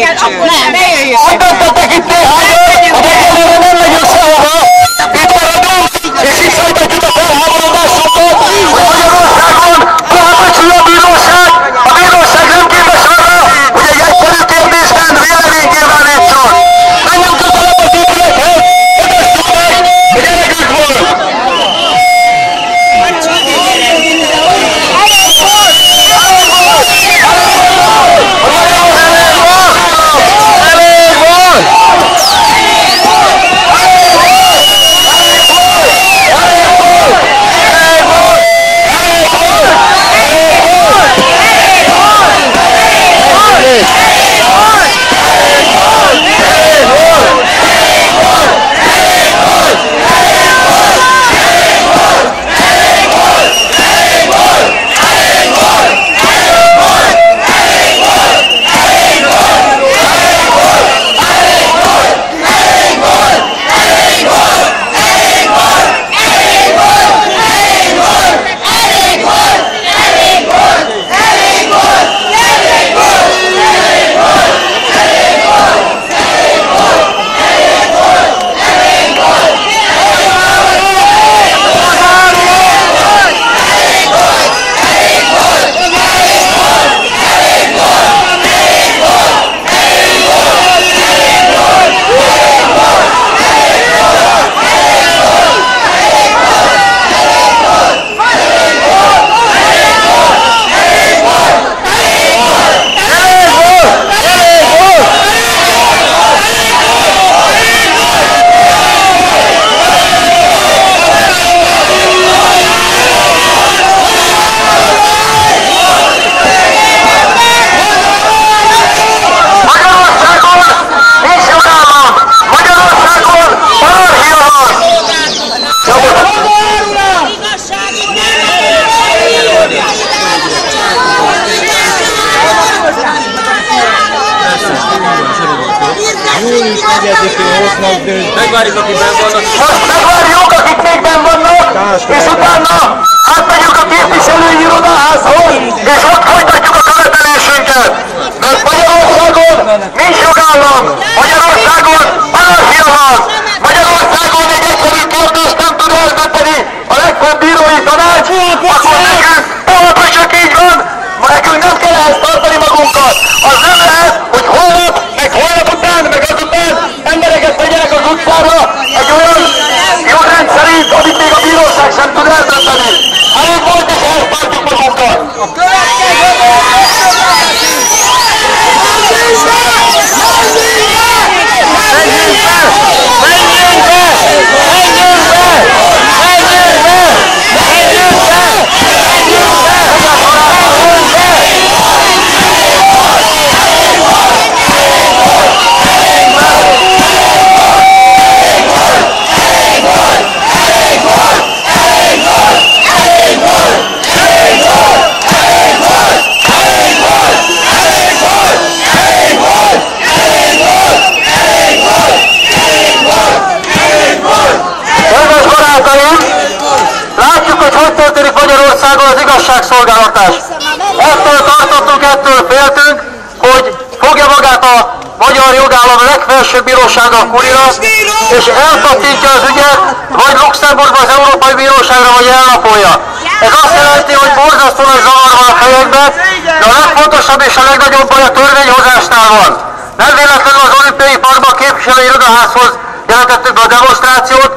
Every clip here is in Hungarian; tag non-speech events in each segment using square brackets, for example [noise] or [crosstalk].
Nem, ne Megvárjuk, akik benn vannak. Most megvárjuk, akik még benn vannak, és utána átmegyünk a képviselői irodaházhoz, és ott folytatjuk a követelésünket. Mert Magyarországon nincs jogállam, Magyarországon anarchia van, Attól tartottunk, ettől féltünk, hogy fogja magát a magyar jogállam legfelsőbb bírósága kurira, és elkattintja az ügyet, vagy Luxemburgba az Európai Bíróságra, vagy elnapolja. Ez azt jelenti, hogy borzasztó nagy zavar van a fejekben, de a legfontosabb és a legnagyobb baj a törvényhozásnál van. Nem véletlenül az olimpiai parkban a képviselői irodaházhoz jelentettük be a demonstrációt,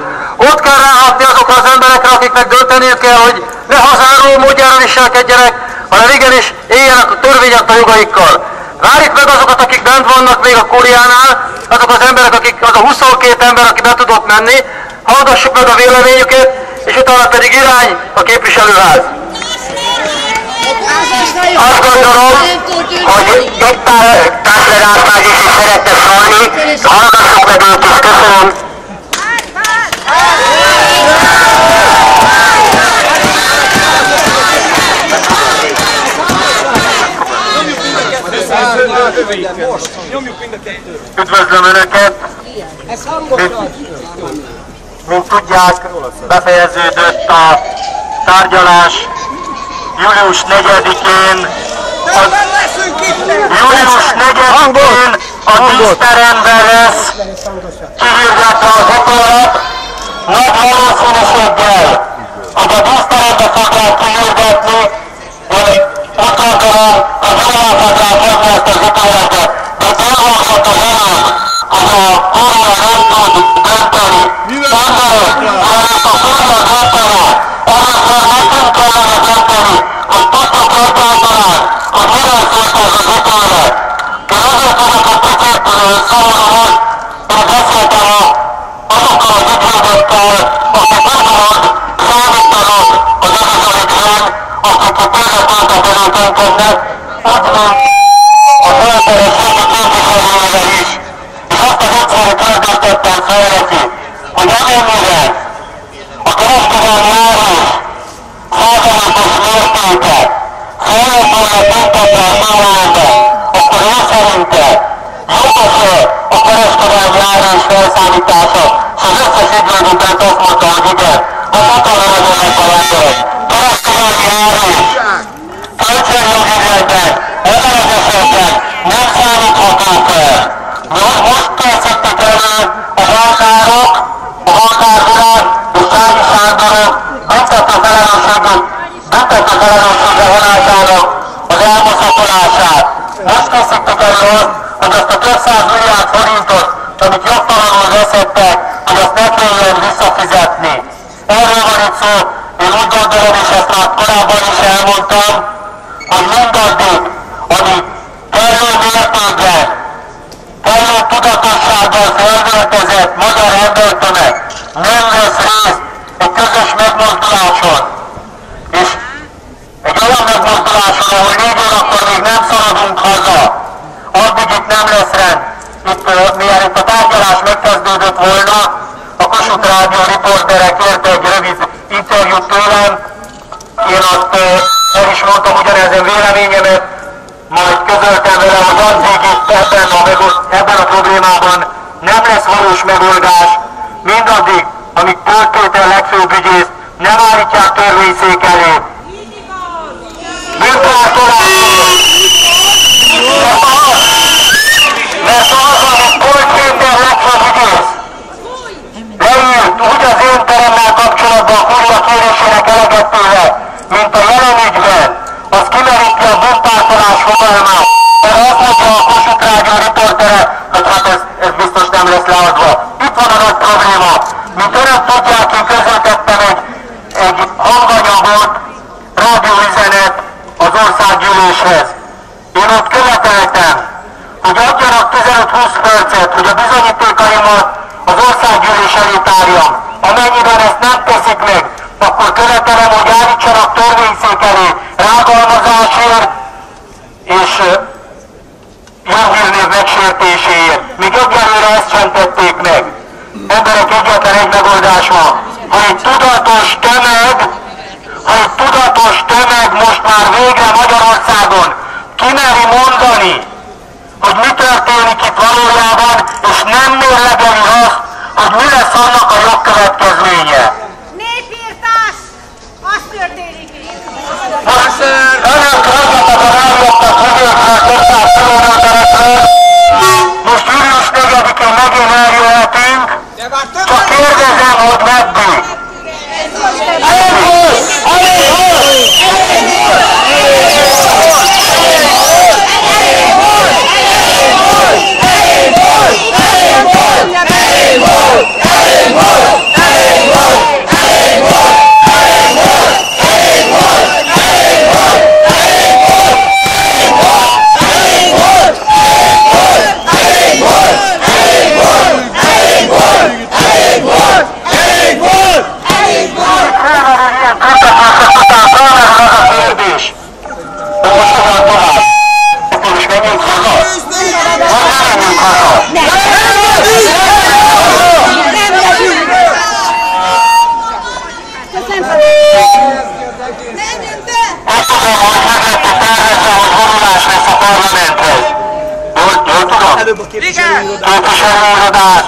ott kell ráhatni azokra az emberekre, akiknek dönteniük kell, hogy ne hazáról módjára viselkedjenek, hanem igenis éljenek a törvények a jogaikkal. Várjuk meg azokat, akik bent vannak még a Kóriánál, azok az emberek, akik, az a 22 ember, aki be tudott menni, hallgassuk meg a véleményüket, és utána pedig irány a képviselőház. Azt gondolom, hogy itt a társlegáltás is szeretne szólni, hallgassuk meg őt is, köszönöm. Jövő most. Nyomjuk mind a kettőt. Üdvözlöm Önöket. Ez hangosan. Mint tudják, befejeződött a tárgyalás július 4-én a, július 4-én a díszteremben lesz kihirdetve az akarat nagy valószínűséggel, hogy a díszterembe fogják kihirdetni szülőket, folyamatosan tartották magának, akkor ő szerinte jogos-e a kereskedelmi árás felszámítása, és az összes ügyvédüket azt mondta, hogy igen, az utána megölnek a rendőrök. Kereskedelmi árás, költségjogilegben, emelezésekben nem számíthatók el. Thank. हमारी चाहते हुई से करें युद्ध आके من طيارة annak a jogkövetkezménye. Népírtás! Az történik itt. Most önök ragadatok eljutnak vidékről, több kilométerekről. Most július 4-én megint eljöhetünk. Csak kérdezem, hogy meddig.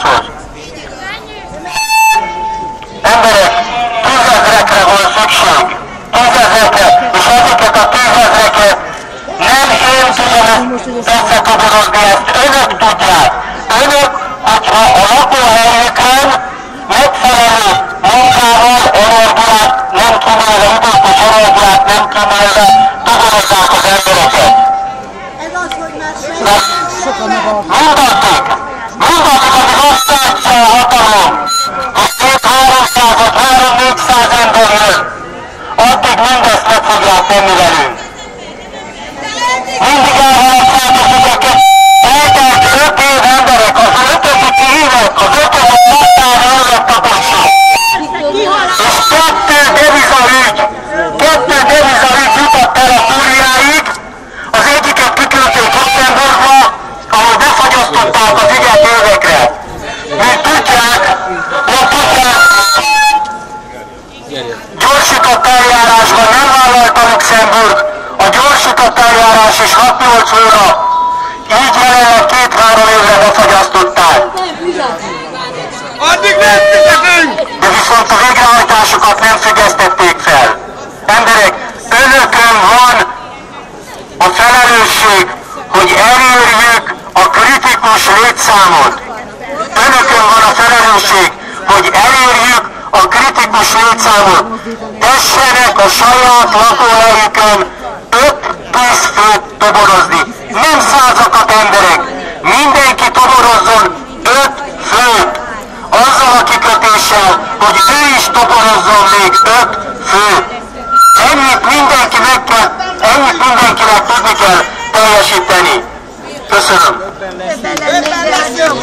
hogy emberek tízezrekre van szükség. Tízezrekre, és ezeket a tízezreket nem én tudom összetudorozni, ezt önök tudják. Önök, hogyha a lakóhelyükön megfelelő munkával, energiát, nem kímélve, időt és energiát nem kímélve tudorozzák az embereket. Ez az, hogy már sokan maga. Mindaddig, [laughs] ¡Ruta, Addig nem fizetünk! de viszont a végrehajtásokat nem függesztették fel. Emberek, önökön van a felelősség, hogy elérjük a kritikus létszámot. Önökön van a felelősség, hogy elérjük a kritikus létszámot. Tessenek a saját lakóhelyükön 5-10 főt toborozni. Nem százakat emberek. Mindenki toborozzon fel, hogy ő is toborozzon még öt fő. Ennyit mindenki meg kell, ennyit mindenkinek tudni kell teljesíteni. Köszönöm. Köszönöm.